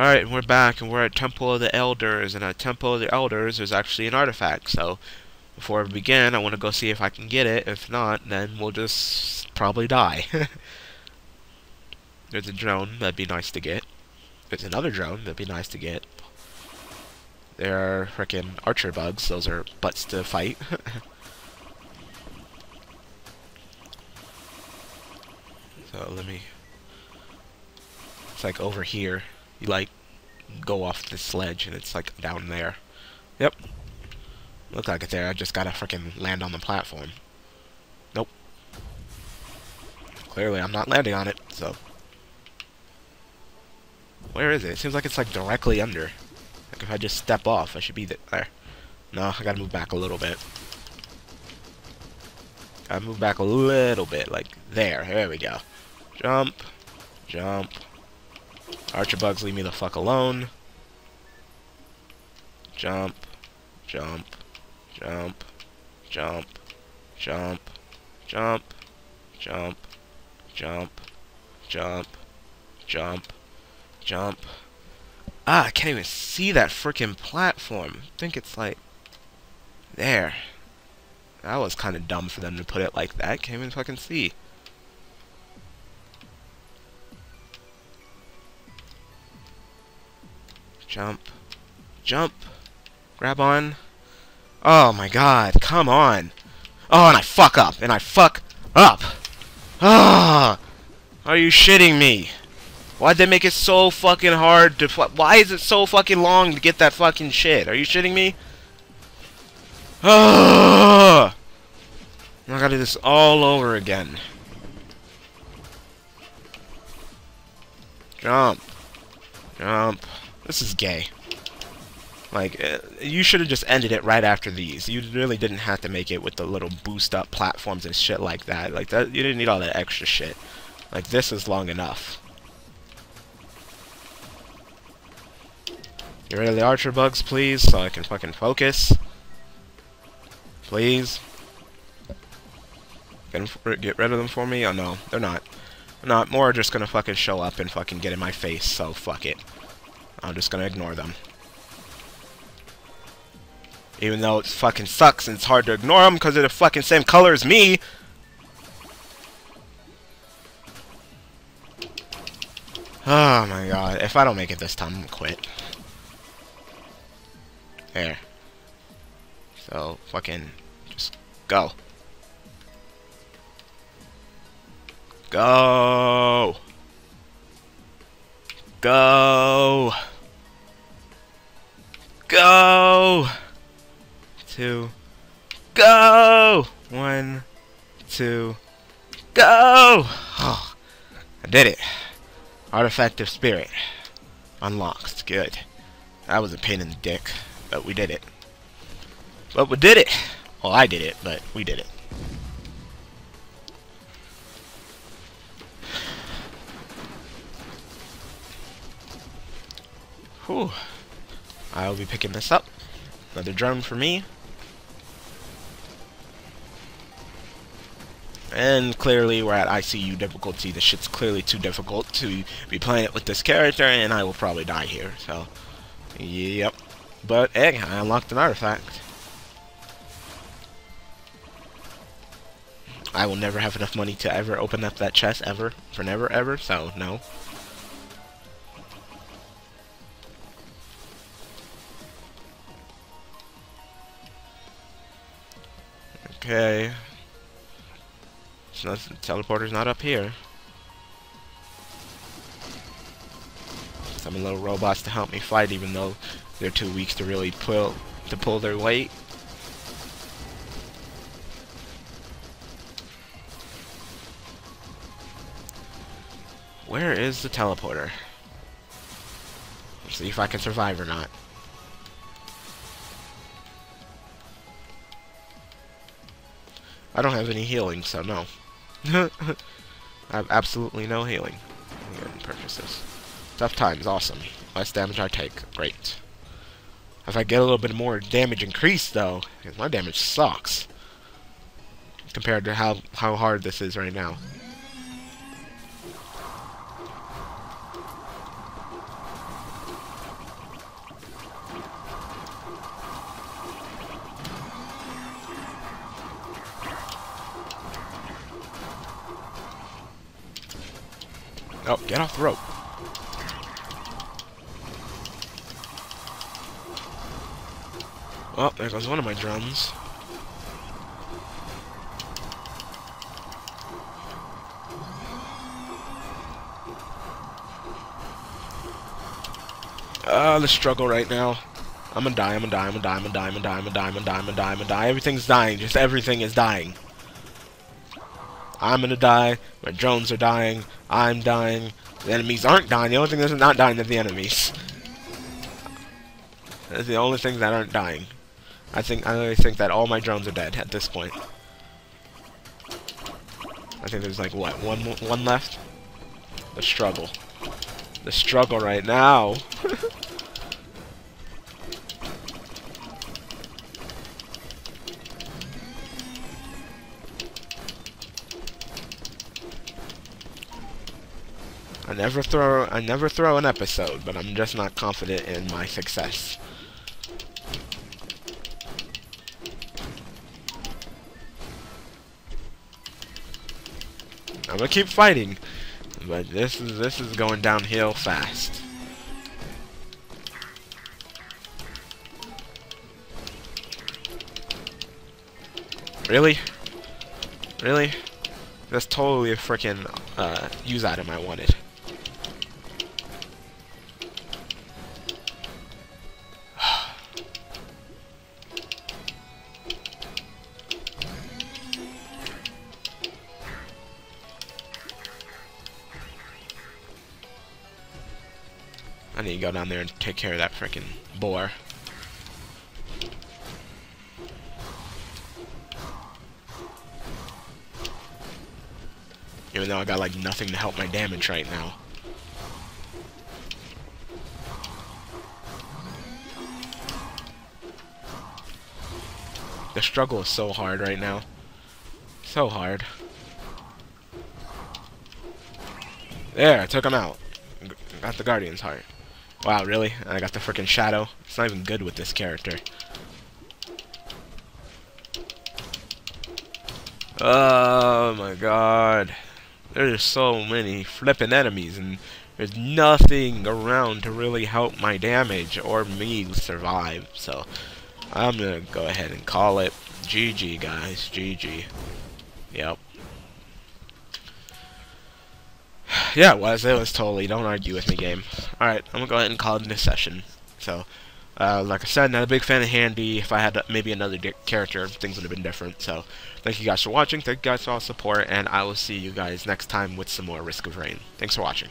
Alright, and we're back, and we're at Temple of the Elders, and at Temple of the Elders, there's actually an artifact, so before we begin, I want to go see if I can get it. If not, then we'll just probably die. there's a drone, that'd be nice to get. There's another drone, that'd be nice to get. There are frickin' archer bugs, those are butts to fight. so let me... It's like over here you like go off the sledge and it's like down there. Yep. Look like it's there. I just gotta freaking land on the platform. Nope. Clearly I'm not landing on it, so. Where is it? It seems like it's like directly under. Like if I just step off, I should be there. No, I gotta move back a little bit. Gotta move back a little bit, like there. There we go. Jump. Jump. Archer bugs, leave me the fuck alone. Jump, jump, jump, jump, jump, jump, jump, jump, jump, jump, jump. Ah, I can't even see that freaking platform. I think it's like there. That was kind of dumb for them to put it like that. Can't even fucking see. Jump. Jump. Grab on. Oh my god, come on. Oh, and I fuck up. And I fuck up. Ah! Are you shitting me? Why'd they make it so fucking hard to Why is it so fucking long to get that fucking shit? Are you shitting me? Ah! I gotta do this all over again. Jump. Jump. This is gay. Like, uh, you should have just ended it right after these. You really didn't have to make it with the little boost up platforms and shit like that. Like, that, you didn't need all that extra shit. Like, this is long enough. Get rid of the archer bugs, please, so I can fucking focus. Please. Get, get rid of them for me? Oh, no. They're not. They're not. More are just gonna fucking show up and fucking get in my face, so fuck it. I'm just gonna ignore them. Even though it fucking sucks and it's hard to ignore them because they're the fucking same color as me. Oh my god. If I don't make it this time, I'm gonna quit. There. So, fucking, just go. Go! Go! Go! Two. Go! One, two, go! Oh, I did it. Artifact of Spirit. Unlocked. Good. That was a pain in the dick, but we did it. But we did it! Well, I did it, but we did it. Whew. I'll be picking this up. Another drone for me. And clearly we're at ICU difficulty. This shit's clearly too difficult to be playing it with this character, and I will probably die here, so... Yep. But, hey, I unlocked an artifact. I will never have enough money to ever open up that chest, ever. For never, ever, so, no. Okay. So the teleporter's not up here. Some little robots to help me fight, even though they're too weak to really pull to pull their weight. Where is the teleporter? Let's see if I can survive or not. I don't have any healing, so no. I have absolutely no healing. purchases. Tough times, awesome. Less damage I take, great. If I get a little bit more damage increase, though, because my damage sucks. Compared to how, how hard this is right now. Oh, get off the rope. Well, there goes one of my drums. Ah, Uh, the struggle right now. I'm I'm gonna die, I'm I'm gonna die, I'm gonna die, I'm gonna die, I'm gonna die, I'm gonna die, I'm gonna die. Everything's dying, just everything is dying. I'm gonna die, my drones are dying, I'm dying, the enemies aren't dying, the only thing that's not dying is the enemies. That's the only things that aren't dying. I think I really think that all my drones are dead at this point. I think there's like what one one left. The struggle, the struggle right now. I never throw I never throw an episode, but I'm just not confident in my success. I'm gonna keep fighting, but this is this is going downhill fast. Really? Really? That's totally a freaking uh, use item I wanted. I need to go down there and take care of that freaking boar. Even though I got like nothing to help my damage right now. The struggle is so hard right now. So hard. There, I took him out. Got the Guardian's heart. Wow, really? I got the freaking shadow. It's not even good with this character. Oh my god. There's so many flipping enemies and there's nothing around to really help my damage or me survive. So I'm gonna go ahead and call it GG guys. GG. Yep. Yeah, it was. It was totally. Don't argue with me, game. Alright, I'm gonna go ahead and call it this session. So, uh, like I said, not a big fan of Han-D. If I had maybe another character, things would have been different. So, thank you guys for watching. Thank you guys for all support, and I will see you guys next time with some more Risk of Rain. Thanks for watching.